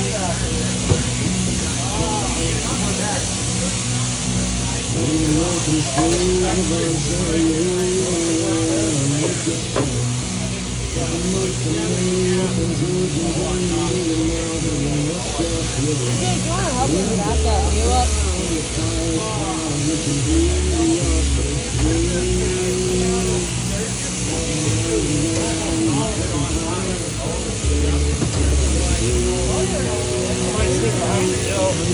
Hey, do you want to help me wrap that view up? Yo.